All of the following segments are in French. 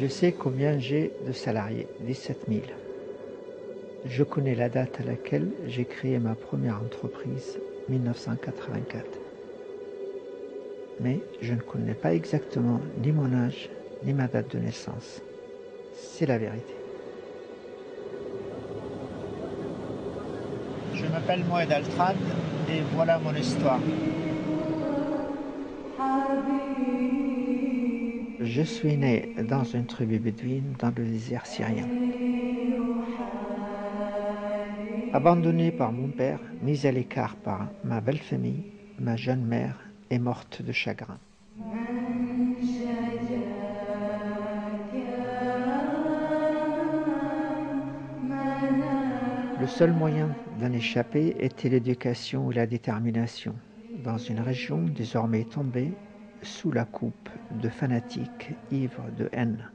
Je sais combien j'ai de salariés, 17 000. Je connais la date à laquelle j'ai créé ma première entreprise, 1984. Mais je ne connais pas exactement ni mon âge, ni ma date de naissance. C'est la vérité. Je m'appelle Moed Altrad et voilà mon histoire. Je suis né dans une tribu bédouine dans le désert syrien. Abandonné par mon père, mis à l'écart par ma belle famille, ma jeune mère est morte de chagrin. Le seul moyen d'en échapper était l'éducation ou la détermination, dans une région désormais tombée sous la coupe de fanatiques ivres de haine.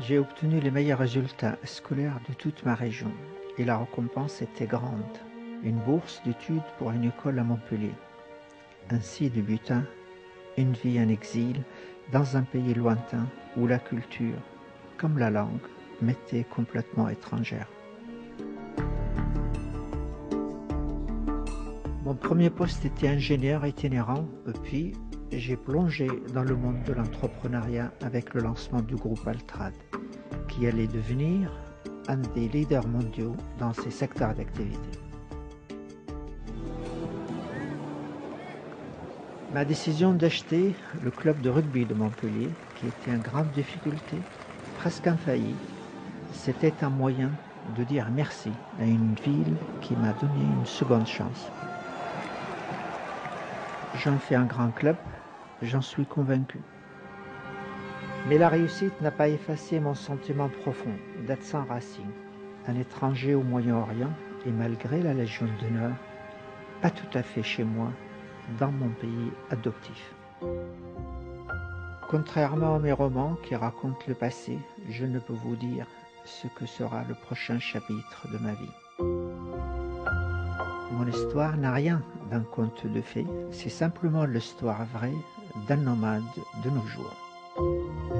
J'ai obtenu les meilleurs résultats scolaires de toute ma région et la récompense était grande. Une bourse d'études pour une école à Montpellier. Ainsi débuta une vie en exil dans un pays lointain où la culture, comme la langue, m'était complètement étrangère. Mon premier poste était ingénieur itinérant, puis j'ai plongé dans le monde de l'entrepreneuriat avec le lancement du groupe Altrad, qui allait devenir un des leaders mondiaux dans ces secteurs d'activité. Ma décision d'acheter le club de rugby de Montpellier, qui était en grande difficulté, presque infaillible, c'était un moyen de dire merci à une ville qui m'a donné une seconde chance. J'en fais un grand club, j'en suis convaincu. Mais la réussite n'a pas effacé mon sentiment profond d'être sans racines, un étranger au Moyen-Orient et malgré la Légion d'honneur, pas tout à fait chez moi dans mon pays adoptif. Contrairement à mes romans qui racontent le passé, je ne peux vous dire ce que sera le prochain chapitre de ma vie. Mon histoire n'a rien d'un conte de fées, c'est simplement l'histoire vraie d'un nomade de nos jours.